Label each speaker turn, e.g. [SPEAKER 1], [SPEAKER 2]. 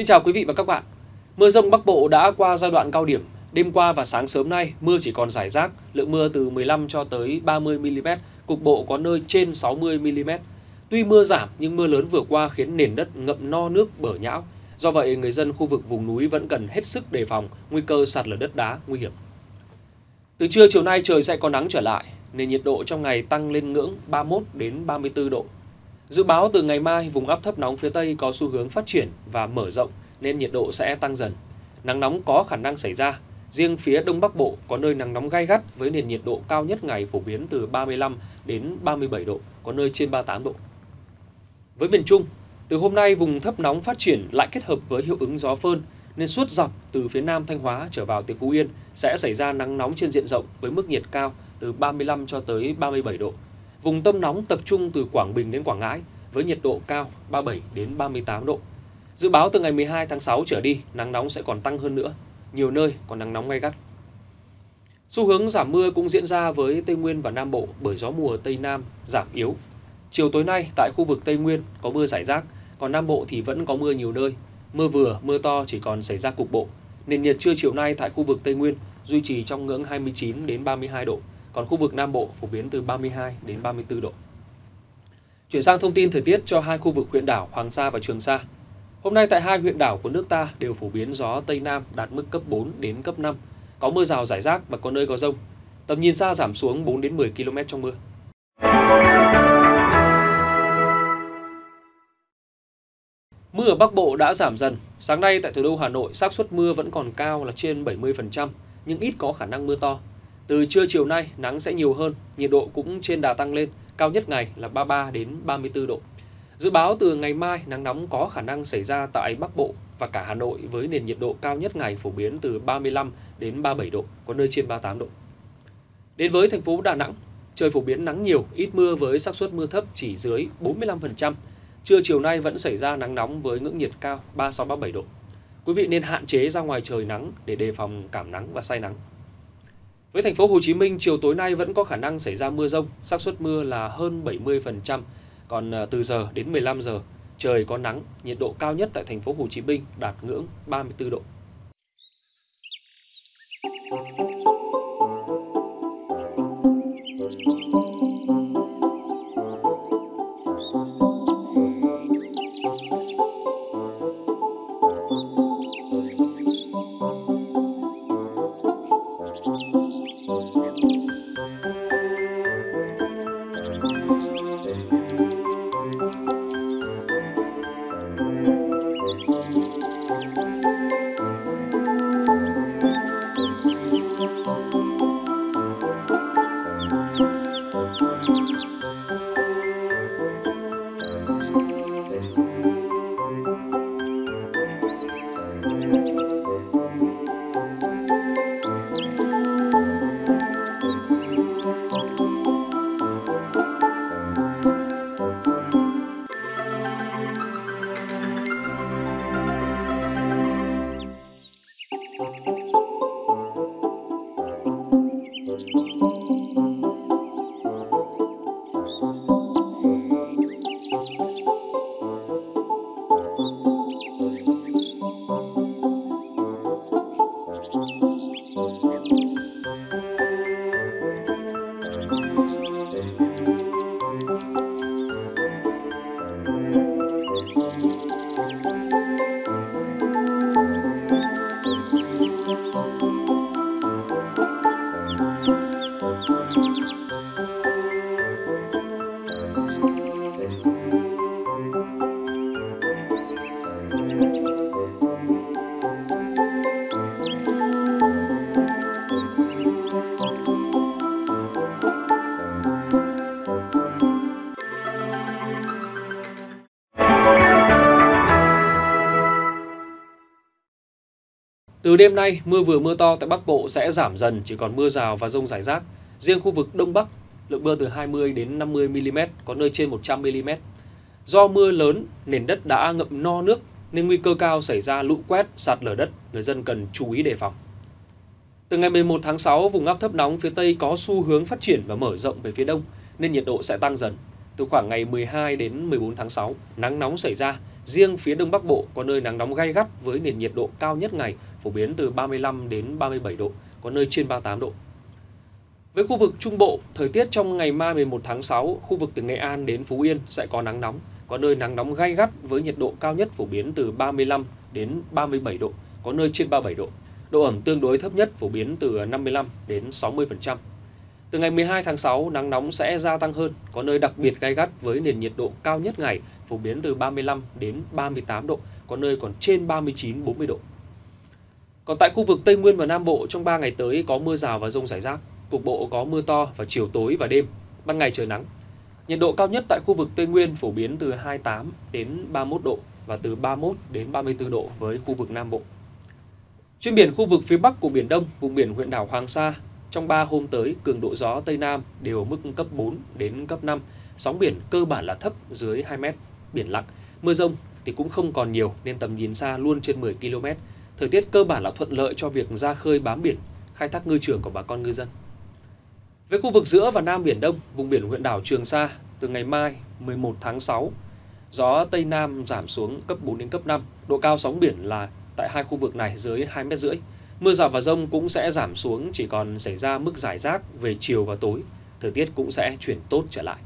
[SPEAKER 1] Xin chào quý vị và các bạn. Mưa rông Bắc Bộ đã qua giai đoạn cao điểm. Đêm qua và sáng sớm nay, mưa chỉ còn rải rác, lượng mưa từ 15 cho tới 30 mm, cục bộ có nơi trên 60 mm. Tuy mưa giảm nhưng mưa lớn vừa qua khiến nền đất ngậm no nước bở nhão. Do vậy, người dân khu vực vùng núi vẫn cần hết sức đề phòng nguy cơ sạt lở đất đá nguy hiểm. Từ trưa chiều nay trời sẽ có nắng trở lại, nên nhiệt độ trong ngày tăng lên ngưỡng 31 đến 34 độ. Dự báo từ ngày mai, vùng áp thấp nóng phía Tây có xu hướng phát triển và mở rộng nên nhiệt độ sẽ tăng dần. Nắng nóng có khả năng xảy ra. Riêng phía Đông Bắc Bộ có nơi nắng nóng gai gắt với nền nhiệt độ cao nhất ngày phổ biến từ 35 đến 37 độ, có nơi trên 38 độ. Với miền Trung, từ hôm nay vùng thấp nóng phát triển lại kết hợp với hiệu ứng gió phơn nên suốt dọc từ phía Nam Thanh Hóa trở vào tới Phú Yên sẽ xảy ra nắng nóng trên diện rộng với mức nhiệt cao từ 35 cho tới 37 độ. Vùng tâm nóng tập trung từ Quảng Bình đến Quảng Ngãi với nhiệt độ cao 37 đến 38 độ. Dự báo từ ngày 12 tháng 6 trở đi, nắng nóng sẽ còn tăng hơn nữa, nhiều nơi còn nắng nóng gay gắt. Xu hướng giảm mưa cũng diễn ra với Tây Nguyên và Nam Bộ bởi gió mùa Tây Nam giảm yếu. Chiều tối nay tại khu vực Tây Nguyên có mưa rải rác, còn Nam Bộ thì vẫn có mưa nhiều nơi. Mưa vừa, mưa to chỉ còn xảy ra cục bộ. Nền nhiệt trưa chiều nay tại khu vực Tây Nguyên duy trì trong ngưỡng 29 đến 32 độ, còn khu vực Nam Bộ phổ biến từ 32 đến 34 độ. Chuyển sang thông tin thời tiết cho hai khu vực huyện đảo Hoàng Sa và Trường Sa. Hôm nay tại hai huyện đảo của nước ta đều phổ biến gió Tây Nam đạt mức cấp 4 đến cấp 5, có mưa rào rải rác và có nơi có rông. Tầm nhìn xa giảm xuống 4 đến 10 km trong mưa. Mưa ở Bắc Bộ đã giảm dần. Sáng nay tại thủ đô Hà Nội, xác suất mưa vẫn còn cao là trên 70%, nhưng ít có khả năng mưa to. Từ trưa chiều nay, nắng sẽ nhiều hơn, nhiệt độ cũng trên đà tăng lên, cao nhất ngày là 33 đến 34 độ. Dự báo từ ngày mai, nắng nóng có khả năng xảy ra tại Bắc Bộ và cả Hà Nội với nền nhiệt độ cao nhất ngày phổ biến từ 35 đến 37 độ, có nơi trên 38 độ. Đến với thành phố Đà Nẵng, trời phổ biến nắng nhiều, ít mưa với xác suất mưa thấp chỉ dưới 45%. Trưa chiều nay vẫn xảy ra nắng nóng với ngưỡng nhiệt cao 36-37 độ. Quý vị nên hạn chế ra ngoài trời nắng để đề phòng cảm nắng và say nắng. Với thành phố Hồ Chí Minh, chiều tối nay vẫn có khả năng xảy ra mưa rông, xác suất mưa là hơn 70%, còn à, từ giờ đến 15 giờ trời có nắng, nhiệt độ cao nhất tại thành phố Hồ Chí Minh đạt ngưỡng 34 độ. Từ đêm nay, mưa vừa mưa to tại Bắc Bộ sẽ giảm dần, chỉ còn mưa rào và rông rải rác. Riêng khu vực Đông Bắc, lượng mưa từ 20 đến 50 mm, có nơi trên 100 mm. Do mưa lớn, nền đất đã ngậm no nước nên nguy cơ cao xảy ra lũ quét, sạt lở đất, người dân cần chú ý đề phòng. Từ ngày 11 tháng 6, vùng áp thấp nóng phía Tây có xu hướng phát triển và mở rộng về phía đông nên nhiệt độ sẽ tăng dần. Từ khoảng ngày 12 đến 14 tháng 6, nắng nóng xảy ra, Riêng phía Đông Bắc Bộ có nơi nắng nóng gay gắt với nền nhiệt độ cao nhất ngày phổ biến từ 35 đến 37 độ, có nơi trên 38 độ. Với khu vực Trung Bộ, thời tiết trong ngày mai 11 tháng 6, khu vực từ Nghệ An đến Phú Yên sẽ có nắng nóng, có nơi nắng nóng gay gắt với nhiệt độ cao nhất phổ biến từ 35 đến 37 độ, có nơi trên 37 độ. Độ ẩm tương đối thấp nhất phổ biến từ 55 đến 60%. Từ ngày 12 tháng 6, nắng nóng sẽ gia tăng hơn, có nơi đặc biệt gai gắt với nền nhiệt độ cao nhất ngày phổ biến từ 35 đến 38 độ, có nơi còn trên 39-40 độ. Còn tại khu vực Tây Nguyên và Nam Bộ trong 3 ngày tới có mưa rào và rông rải rác, cục bộ có mưa to vào chiều tối và đêm, ban ngày trời nắng. Nhiệt độ cao nhất tại khu vực Tây Nguyên phổ biến từ 28 đến 31 độ và từ 31 đến 34 độ với khu vực Nam Bộ. Trên biển khu vực phía Bắc của Biển Đông, vùng biển huyện đảo Hoàng Sa, trong 3 hôm tới, cường độ gió Tây Nam đều mức cấp 4 đến cấp 5, sóng biển cơ bản là thấp dưới 2 mét, biển lặng. Mưa rông thì cũng không còn nhiều nên tầm nhìn xa luôn trên 10 km. Thời tiết cơ bản là thuận lợi cho việc ra khơi bám biển, khai thác ngư trường của bà con ngư dân. Với khu vực giữa và Nam Biển Đông, vùng biển huyện đảo Trường Sa, từ ngày mai 11 tháng 6, gió Tây Nam giảm xuống cấp 4 đến cấp 5, độ cao sóng biển là tại hai khu vực này dưới 2 mét rưỡi. Mưa rào và rông cũng sẽ giảm xuống chỉ còn xảy ra mức giải rác về chiều và tối. Thời tiết cũng sẽ chuyển tốt trở lại.